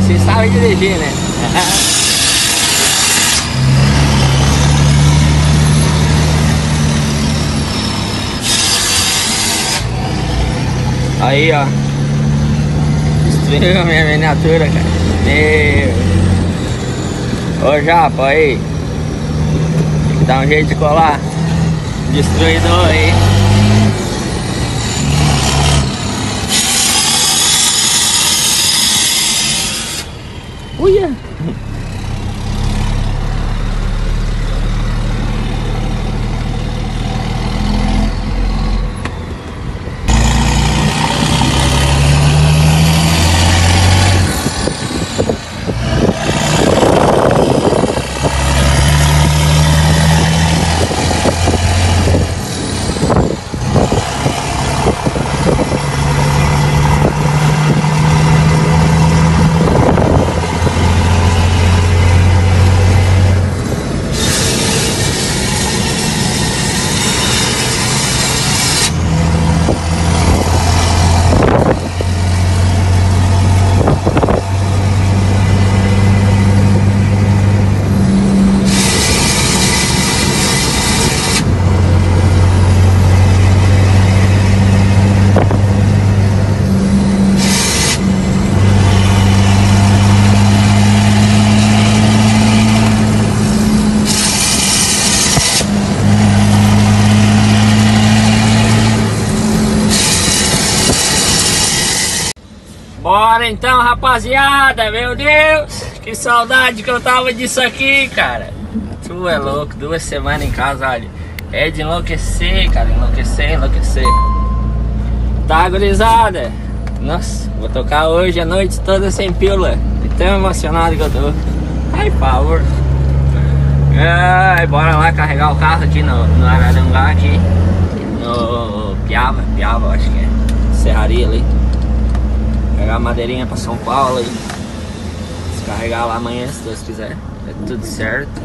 É, você sabe dirigir, né? Aí, ó. Destruiu a minha miniatura, cara. Meu. Ô, Japa, aí. Tem que dar um jeito de colar. Destruidor aí. Uia. Bora então, rapaziada, meu Deus, que saudade que eu tava disso aqui, cara. Tu é louco, duas semanas em casa, olha. É de enlouquecer, cara, enlouquecer, enlouquecer. Tá, gurizada? Nossa, vou tocar hoje a noite toda sem pílula. De tão emocionado que eu tô. Ai, favor. Ai, bora lá carregar o carro aqui no, no Ararangá, aqui. No Piava, Piava, acho que é. Serraria ali. Pegar a madeirinha pra São Paulo aí. Descarregar lá amanhã, se Deus quiser. É tudo certo.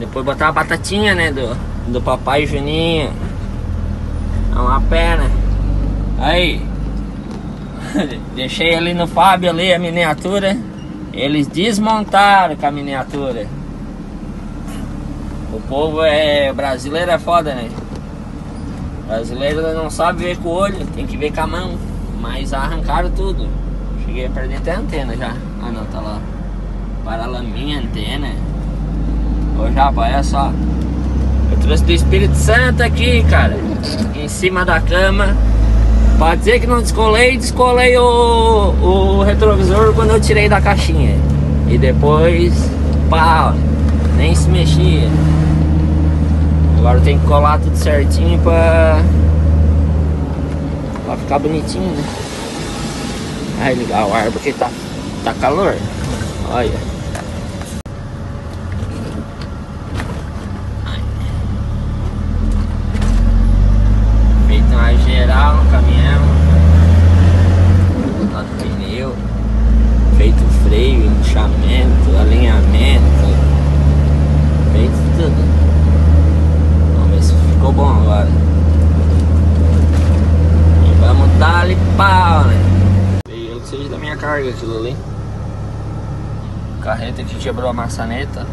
Depois botar a batatinha, né? Do, do papai Juninho. É uma pena. Aí. Deixei ali no Fábio ali a miniatura. Eles desmontaram com a miniatura. O povo é. O brasileiro é foda, né? O brasileiro não sabe ver com o olho, tem que ver com a mão. Mas arrancaram tudo. Cheguei a perder até a antena já. Ah não, tá lá. Paralaminha, antena. Ô Japa, olha só. Eu trouxe do Espírito Santo aqui, cara. Em cima da cama. Pode dizer que não descolei, descolei o, o retrovisor quando eu tirei da caixinha. E depois, pau, nem se mexia. Agora tem que colar tudo certinho pra Pra ficar bonitinho, né? Aí ligar o ar porque tá, tá calor. Olha. Feito uma geral no caminhão. Botado pneu. Feito freio, inchamento, alinhamento. Feito tudo. Vamos ver se ficou bom agora. Vamos dar-lhe pau, né? Eu que seja da minha carga aquilo ali. Carreta que quebrou a maçaneta.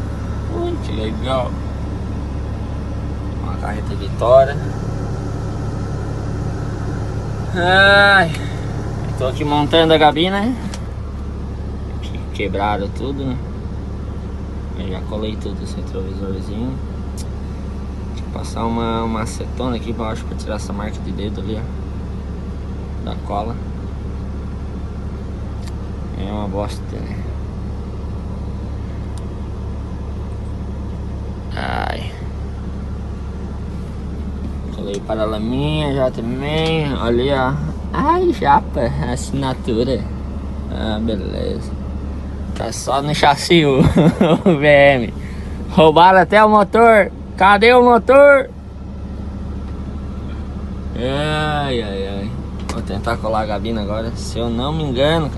Ui, que legal. Uma carreta Vitória. Ai, tô aqui montando a gabina. né? Quebraram tudo, né? Eu já colei tudo esse retrovisorzinho. Deixa eu passar uma, uma acetona aqui pra baixo pra tirar essa marca de dedo ali, ó da cola é uma bosta, né? Ai. Colei para a laminha já também. Olha, ó. Ai, japa, assinatura. Ah, beleza. Tá só no chassi o, VM. Roubaram até o motor. Cadê o motor? Ai, ai, ai. Vou tentar colar a gabina agora. Se eu não me engano,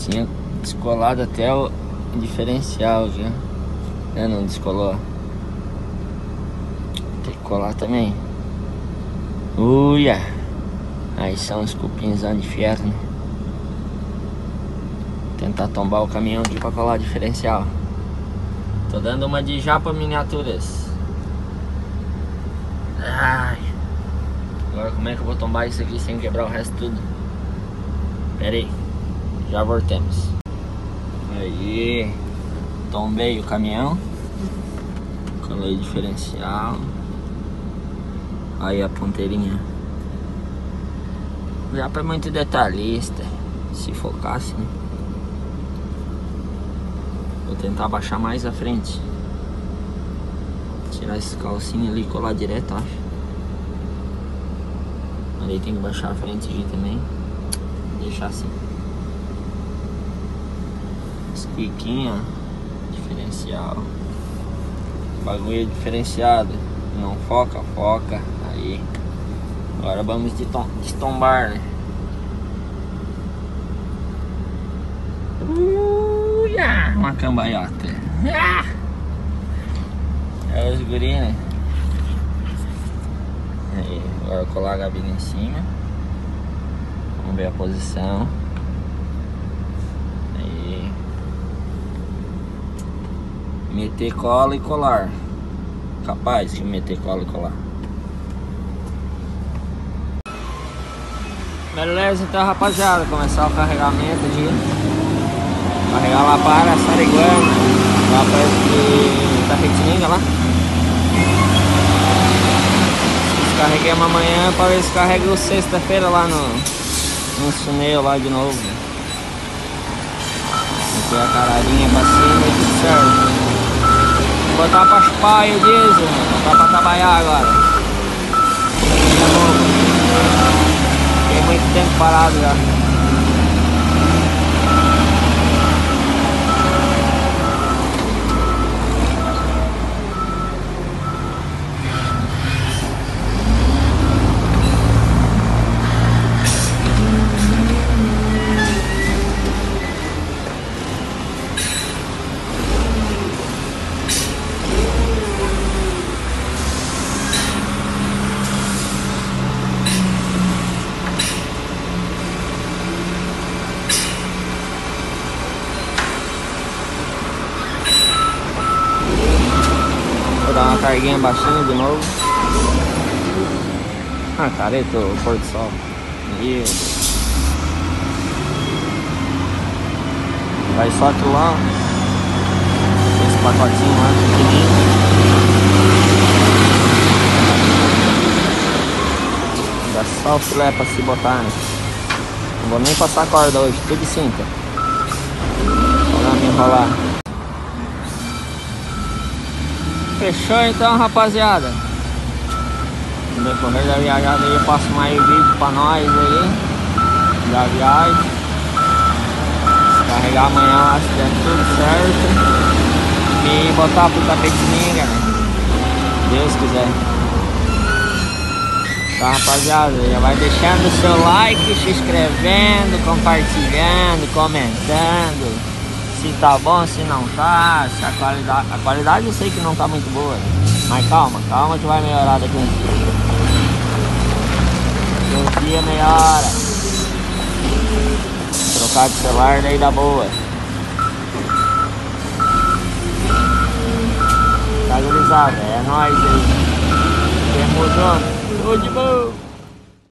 tinha descolado até o diferencial, viu? É, não descolou. Tem que colar também. Uia! Aí são os cupins ferro, né? tentar tombar o caminhão aqui pra colar diferencial. Tô dando uma de japa miniaturas. Ai. Agora como é que eu vou tombar isso aqui sem quebrar o resto tudo? Pera aí. Já voltemos. Aí. Tombei o caminhão. Colei diferencial. Aí a ponteirinha. Já é muito detalhista. Se focasse, né? Vou tentar baixar mais a frente. Tirar esse calcinho ali e colar direto, acho. Ali tem que baixar a frente aqui também. Deixar assim. Esquiquinha. Diferencial. Bagulho diferenciado. Não foca, foca. Aí. Agora vamos de tombar, né? Uia, uma cambaiota. Ah! É os guri, né? Aí, agora colar a gabina em cima. Vamos ver a posição. Aí. Meter cola e colar. Capaz de meter cola e colar. Beleza, então rapaziada, começar o carregamento de carregar lá para Sariguana, lá perto de Tapetininga lá. Descarreguemos amanhã para ver se carrega sexta-feira lá no, no Suneu lá de novo. Aqui a caradinha pra cima e tudo certo. Vou botar pra chupar aí o diesel, botar pra trabalhar agora. muito tempo parado já. Carguinha baixinha de novo. Ah, careta, o pôr do sol. Meu Deus. Vai só aquilo lá. Esse pacotinho lá, pequenininho. Dá só o filé pra se botar, né? Não vou nem passar corda hoje, tudo cinta. Vou me enrolar. Fechou então, rapaziada. No decorrer da viajada aí eu passo mais vídeo pra nós aí. Da viagem. Carregar amanhã, acho que é tudo certo. E botar pro tapetininga, né? Deus quiser. Tá rapaziada, já vai deixando o seu like, se inscrevendo, compartilhando, comentando se tá bom, se não tá, se a qualidade. A qualidade eu sei que não tá muito boa. Mas calma, calma que vai melhorar daqui uns dias. Daqui uns dias melhora. Trocar de celular daí dá boa. Tá gurizada, é nóis aí. Temos junto. Tudo de bom.